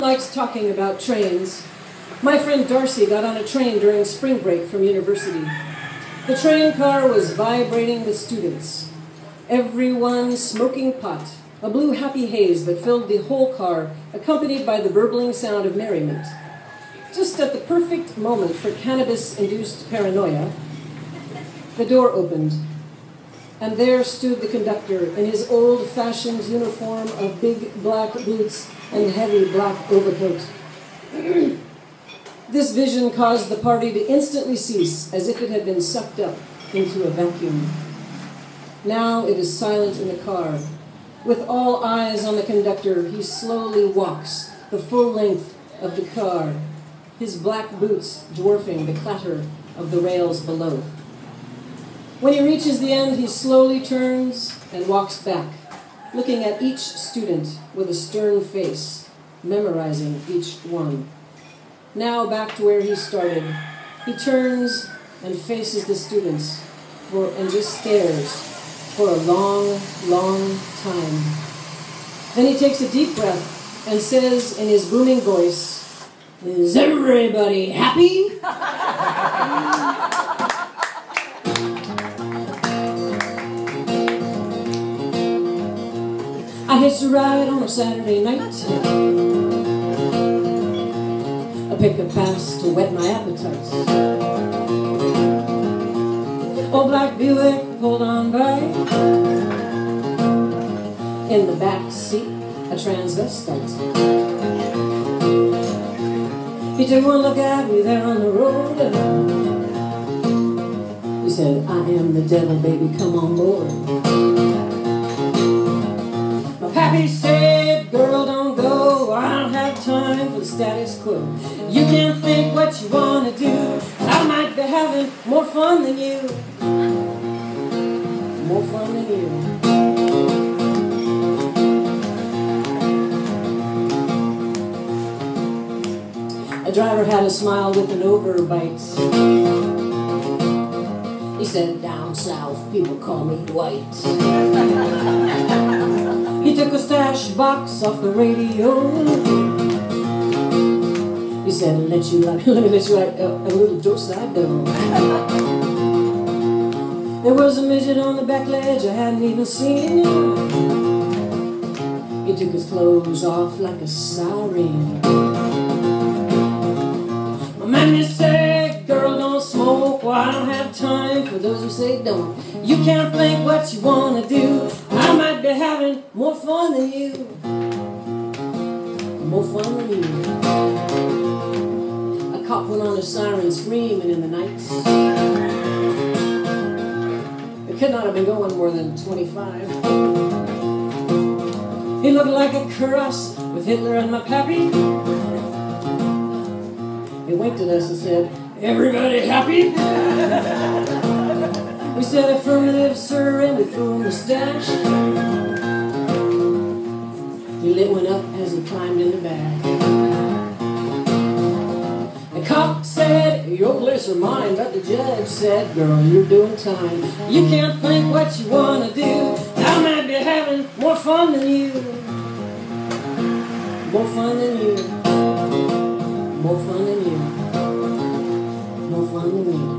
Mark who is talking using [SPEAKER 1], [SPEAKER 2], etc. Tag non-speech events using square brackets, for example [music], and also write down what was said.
[SPEAKER 1] likes talking about trains. My friend Darcy got on a train during spring break from university. The train car was vibrating with students, everyone smoking pot, a blue happy haze that filled the whole car, accompanied by the burbling sound of merriment. Just at the perfect moment for cannabis induced paranoia, the door opened, and there stood the conductor in his old fashioned uniform of big black boots and heavy black overcoat. [clears throat] this vision caused the party to instantly cease as if it had been sucked up into a vacuum. Now it is silent in the car. With all eyes on the conductor, he slowly walks the full length of the car his black boots dwarfing the clatter of the rails below. When he reaches the end, he slowly turns and walks back, looking at each student with a stern face, memorizing each one. Now back to where he started. He turns and faces the students for, and just stares for a long, long time. Then he takes a deep breath and says in his booming voice, is everybody happy? [laughs] I hitched a ride on a Saturday night. I pick a pass to whet my appetite. Old black Buick pulled on by. In the back seat, a transvestite. He took one look at me there on the road. He said, I am the devil, baby, come on board. Pappy said, girl, don't go. I don't have time for the status quo. You can't think what you want to do. I might be having more fun than you. More fun than you. The driver had a smile with an overbite. He said, down south, people call me Dwight. [laughs] took a stash box off the radio. He said, let you like, [laughs] let me let you like a, a little Josiah [laughs] There was a midget on the back ledge I hadn't even seen. He took his clothes off like a siren. Man, you say, girl, don't smoke. Well, I don't have time for those who say don't. You can't think what you want to do. Might be having more fun than you. More fun than you. A cop went on a siren screaming in the night. It could not have been going more than 25. He looked like a cross with Hitler and my pappy. He winked at us and said, Everybody happy? [laughs] we said affirmative, sir, and we threw him the stash. Climbed in the back. The cop said, your place or mine, but the judge said, girl, you're doing time. You can't think what you want to do. I might be having more fun than you. More fun than you. More fun than you. More fun than you.